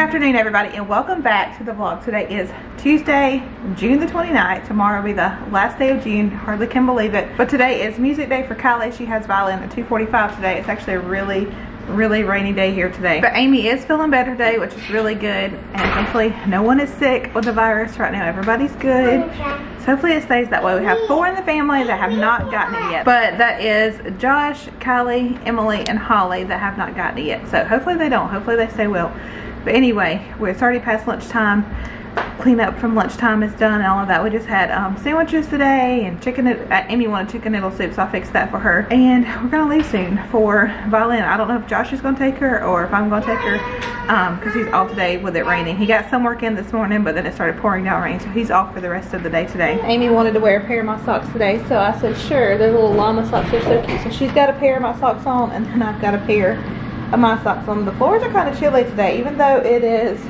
Good afternoon everybody and welcome back to the vlog. Today is Tuesday, June the 29th. Tomorrow will be the last day of June. Hardly can believe it. But today is music day for Kylee. She has violin at 2.45 today. It's actually a really, really rainy day here today. But Amy is feeling better today, which is really good. And thankfully no one is sick with the virus right now. Everybody's good. So hopefully it stays that way. We have four in the family that have not gotten it yet. But that is Josh, Kylee, Emily, and Holli that have not gotten it yet. So hopefully they don't. Hopefully they stay well. But anyway, it's already past lunchtime. Cleanup from lunchtime is done and all of that. We just had um, sandwiches today and chicken, uh, Amy wanted chicken noodle soup, so I fixed that for her. And we're gonna leave soon for violin. I don't know if Josh is gonna take her or if I'm gonna take her because um, he's off today with it raining. He got some work in this morning, but then it started pouring down rain, so he's off for the rest of the day today. Amy wanted to wear a pair of my socks today, so I said, sure, the little llama socks they're so cute. So she's got a pair of my socks on and then I've got a pair my socks on. The floors are kind of chilly today, even though it is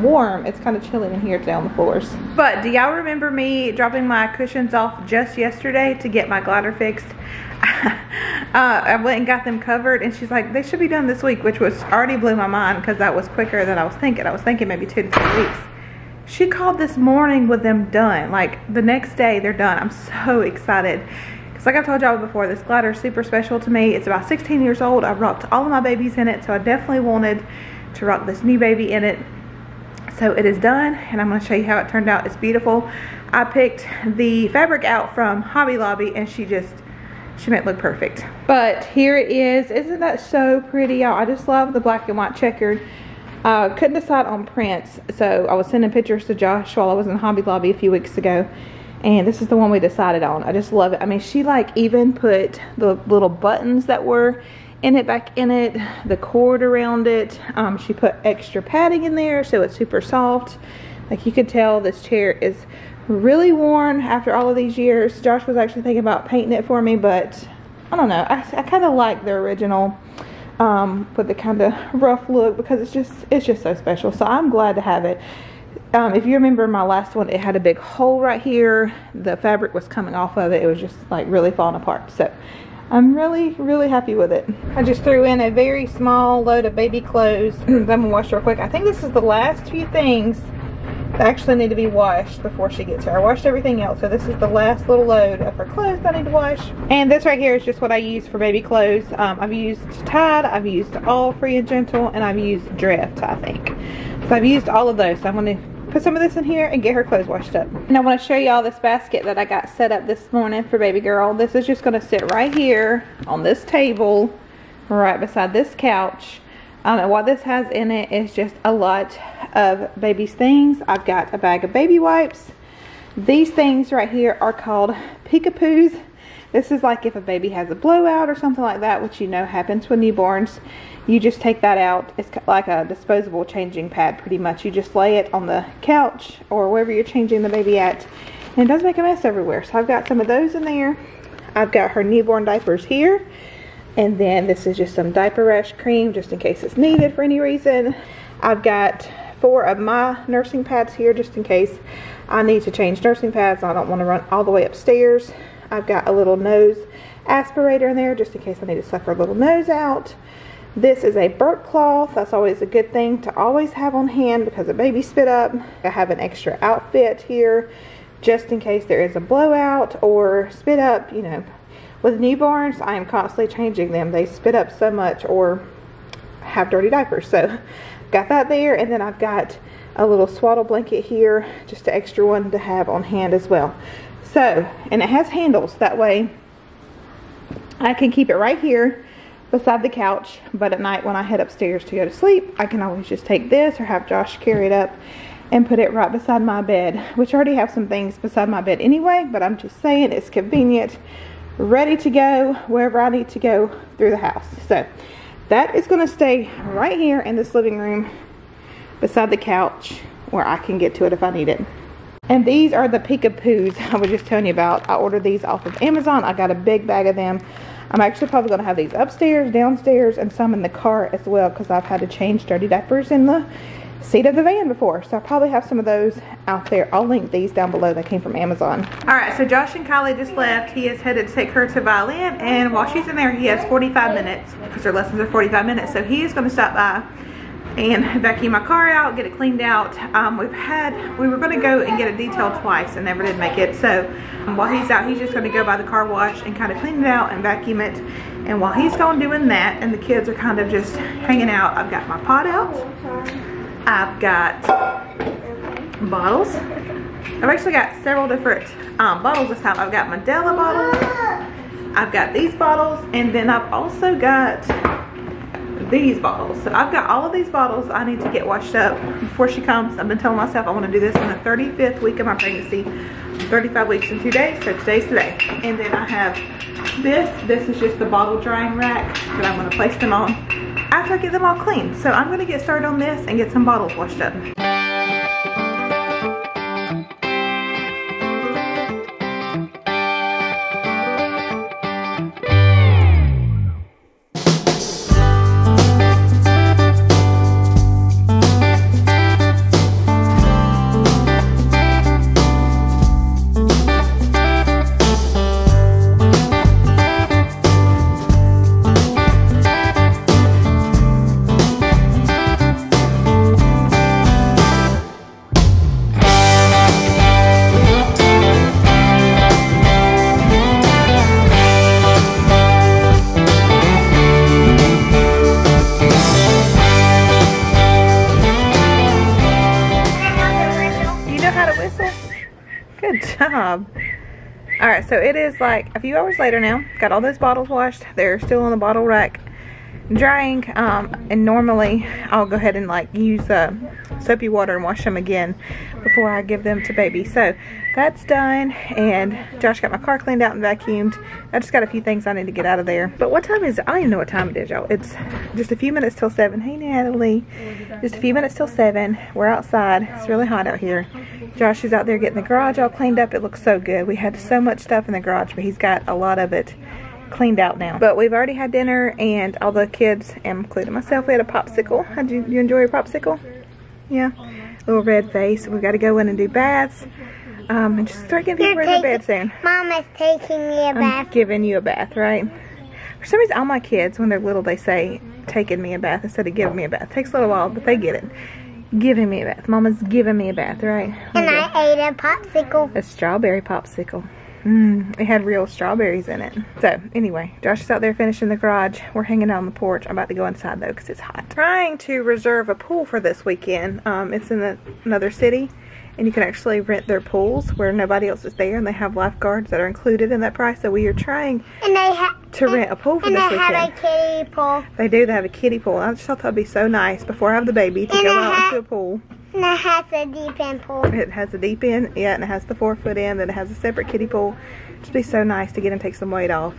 warm. It's kind of chilly in here today on the floors. But do y'all remember me dropping my cushions off just yesterday to get my glider fixed? uh, I went and got them covered and she's like, they should be done this week, which was already blew my mind because that was quicker than I was thinking. I was thinking maybe two to three weeks. She called this morning with them done. Like the next day they're done. I'm so excited. Because like I've told y'all before, this glider is super special to me. It's about 16 years old. I've rocked all of my babies in it. So I definitely wanted to rock this new baby in it. So it is done and I'm going to show you how it turned out. It's beautiful. I picked the fabric out from Hobby Lobby and she just, she made it look perfect. But here it is. Isn't that so pretty, y'all? I just love the black and white checkered. Uh, couldn't decide on prints, so I was sending pictures to Josh while I was in Hobby Lobby a few weeks ago and this is the one we decided on. I just love it. I mean she like even put the little buttons that were in it back in it the cord around it. Um, she put extra padding in there so it's super soft. Like you could tell this chair is really worn after all of these years. Josh was actually thinking about painting it for me but i don't know. I, I kind of like the original um, with the kind of rough look because it's just it's just so special. So i'm glad to have it um, if you remember my last one, it had a big hole right here. The fabric was coming off of it. It was just like really falling apart. So I'm really, really happy with it. I just threw in a very small load of baby clothes. I'm gonna wash real quick. I think this is the last few things that actually need to be washed before she gets here. I washed everything else, so this is the last little load of her clothes that I need to wash. And this right here is just what I use for baby clothes. Um, I've used Tide, I've used All Free and Gentle, and I've used Dreft, I think. So I've used all of those. So I'm gonna put some of this in here and get her clothes washed up. And I want to show y'all this basket that I got set up this morning for baby girl. This is just going to sit right here on this table right beside this couch. Um, what this has in it is just a lot of baby's things. I've got a bag of baby wipes. These things right here are called Peekapoos. This is like if a baby has a blowout or something like that, which you know happens with newborns you just take that out. It's like a disposable changing pad pretty much. You just lay it on the couch or wherever you're changing the baby at. And it does make a mess everywhere. So I've got some of those in there. I've got her newborn diapers here. And then this is just some diaper rash cream just in case it's needed for any reason. I've got four of my nursing pads here just in case I need to change nursing pads. I don't want to run all the way upstairs. I've got a little nose aspirator in there just in case I need to suck her little nose out. This is a burp cloth. That's always a good thing to always have on hand because a baby spit up. I have an extra outfit here just in case there is a blowout or spit up, you know. With newborns, I am constantly changing them. They spit up so much or have dirty diapers. So got that there and then I've got a little swaddle blanket here, just an extra one to have on hand as well. So, and it has handles. That way I can keep it right here beside the couch. But at night when I head upstairs to go to sleep, I can always just take this or have Josh carry it up and put it right beside my bed, which I already have some things beside my bed anyway, but I'm just saying it's convenient, ready to go wherever I need to go through the house. So that is going to stay right here in this living room beside the couch where I can get to it if I need it. And these are the Peekapoos I was just telling you about. I ordered these off of Amazon. I got a big bag of them. I'm actually probably going to have these upstairs, downstairs, and some in the car as well because I've had to change dirty diapers in the seat of the van before. So I probably have some of those out there. I'll link these down below. They came from Amazon. All right, so Josh and Kylee just left. He is headed to take her to violin. And while she's in there, he has 45 minutes because her lessons are 45 minutes. So he is going to stop by and vacuum my car out, get it cleaned out. Um, we've had, we were gonna go and get a detail twice and never did make it. So um, while he's out, he's just gonna go by the car wash and kind of clean it out and vacuum it. And while he's gone doing that and the kids are kind of just hanging out, I've got my pot out. I've got bottles. I've actually got several different um, bottles this time. I've got Medela bottles. I've got these bottles and then I've also got these bottles. So I've got all of these bottles I need to get washed up before she comes. I've been telling myself I want to do this in the 35th week of my pregnancy. 35 weeks in two days, so today's today. And then I have this. This is just the bottle drying rack that I'm going to place them on after I get them all clean. So I'm going to get started on this and get some bottles washed up. All right, so it is like a few hours later now. Got all those bottles washed. They're still on the bottle rack drying. Um, and normally I'll go ahead and like use uh, soapy water and wash them again before I give them to baby. So that's done. And Josh got my car cleaned out and vacuumed. I just got a few things I need to get out of there. But what time is it? I don't even know what time it is, y'all. It's just a few minutes till 7. Hey, Natalie. Just a few minutes till 7. We're outside. It's really hot out here. Josh is out there getting the garage all cleaned up. It looks so good. We had so much stuff in the garage, but he's got a lot of it cleaned out now. But we've already had dinner and all the kids, including myself, we had a popsicle. How'd you, you enjoy your popsicle? Yeah. Little red face. We've got to go in and do baths. Um, and just start getting people ready for bed soon. Mama's taking me a bath. I'm giving you a bath, right? For some reason, all my kids, when they're little, they say, taking me a bath instead of giving me a bath. It takes a little while, but they get it giving me a bath. Mama's giving me a bath, right? And I ate a popsicle. A strawberry popsicle. Mmm, it had real strawberries in it. So, anyway, Josh is out there finishing the garage. We're hanging out on the porch. I'm about to go inside, though, because it's hot. Trying to reserve a pool for this weekend. Um, it's in the, another city and you can actually rent their pools where nobody else is there and they have lifeguards that are included in that price so we are trying and they to rent a pool for and this they weekend. have a kiddie pool. They do, they have a kiddie pool. I just thought that'd be so nice before I have the baby to and go out into a pool. And it has a deep end pool. It has a deep end, yeah, and it has the four foot end, and it has a separate kiddie pool. Just be so nice to get and take some weight off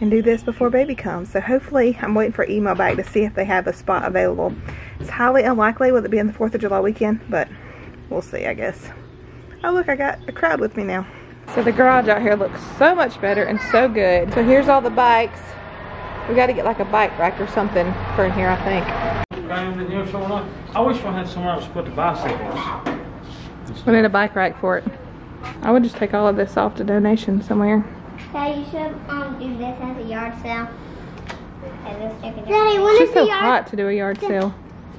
and do this before baby comes. So hopefully, I'm waiting for email back to see if they have a spot available. It's highly unlikely with it being the 4th of July weekend, but we'll see, I guess. Oh look, I got a crowd with me now. So the garage out here looks so much better and so good. So here's all the bikes. We got to get like a bike rack or something for in here, I think. I wish I had somewhere else to put the bicycles. We need a bike rack for it. I would just take all of this off to donation somewhere. Daddy, you should um, do this as a yard sale. Daddy, when It's is so the yard? hot to do a yard sale.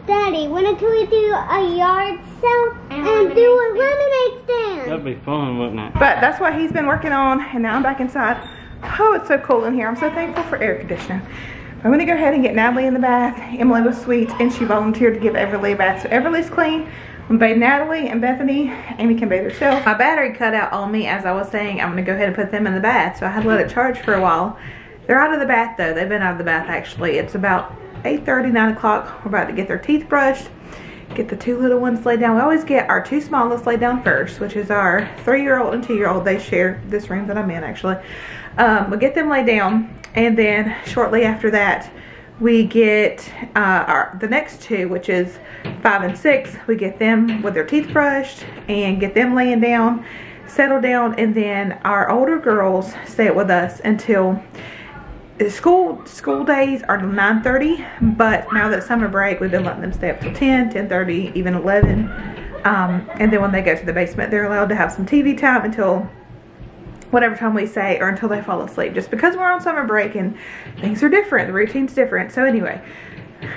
Daddy, when can we do a yard sale and, do a lemonade stand? That'd be fun, wouldn't it? But that's what he's been working on, and now I'm back inside. Oh, it's so cool in here. I'm so thankful for air conditioning. I'm gonna go ahead and get Natalie in the bath. Emily was sweet, and she volunteered to give Everly a bath. So Everly's clean. I'm bathe Natalie and Bethany. Amy can bathe herself. My battery cut out on me, as I was saying. I'm gonna go ahead and put them in the bath. So I had to let it charge for a while. They're out of the bath though. They've been out of the bath actually. It's about 8.30, 9 o'clock. We're about to get their teeth brushed. Get the two little ones laid down. We always get our two smallest laid down first, which is our three-year-old and two-year-old. They share this room that I'm in actually. Um, we'll get them laid down and then shortly after that we get uh, our the next two which is five and six we get them with their teeth brushed and get them laying down settle down and then our older girls stay with us until school school days are 9:30, but now that summer break we've been letting them stay up till 10 10:30 even 11 um, and then when they go to the basement they're allowed to have some tv time until whatever time we say or until they fall asleep just because we're on summer break and things are different the routine's different. So anyway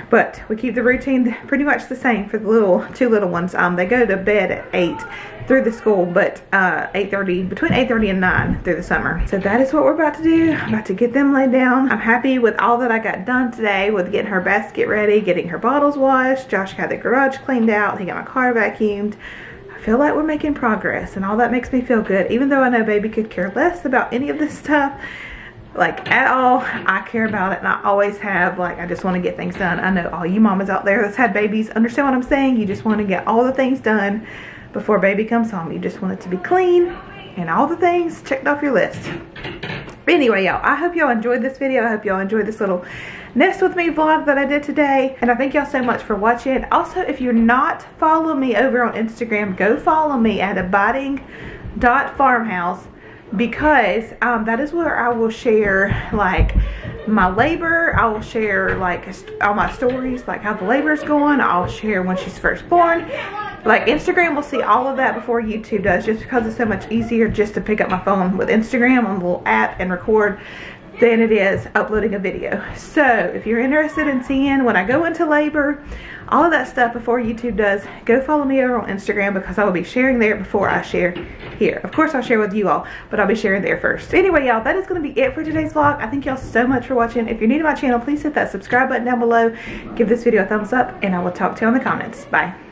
But we keep the routine pretty much the same for the little two little ones. Um, they go to bed at 8 through the school, but uh, 8.30, between 8.30 and 9 through the summer. So that is what we're about to do. I'm about to get them laid down. I'm happy with all that I got done today with getting her basket ready, getting her bottles washed. Josh got the garage cleaned out. He got my car vacuumed. I feel like we're making progress and all that makes me feel good. Even though I know baby could care less about any of this stuff, like at all. I care about it and i always have like i just want to get things done. I know all you mamas out there that's had babies understand what i'm saying. You just want to get all the things done before baby comes home. You just want it to be clean and all the things checked off your list. Anyway y'all i hope y'all enjoyed this video. I hope y'all enjoyed this little nest with me vlog that i did today. And i thank y'all so much for watching. Also if you're not following me over on instagram. Go follow me at abiding dot farmhouse because um, that is where I will share like my labor. I will share like all my stories, like how the labor is going. I'll share when she's first born. Like Instagram will see all of that before YouTube does just because it's so much easier just to pick up my phone with Instagram on the little app and record than it is uploading a video. So if you're interested in seeing when I go into labor, all of that stuff before YouTube does, go follow me over on Instagram because I will be sharing there before I share here. Of course, I'll share with you all, but I'll be sharing there first. Anyway, y'all, that is going to be it for today's vlog. I thank y'all so much for watching. If you're new to my channel, please hit that subscribe button down below. Give this video a thumbs up, and I will talk to you in the comments. Bye.